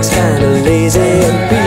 looks kinda lazy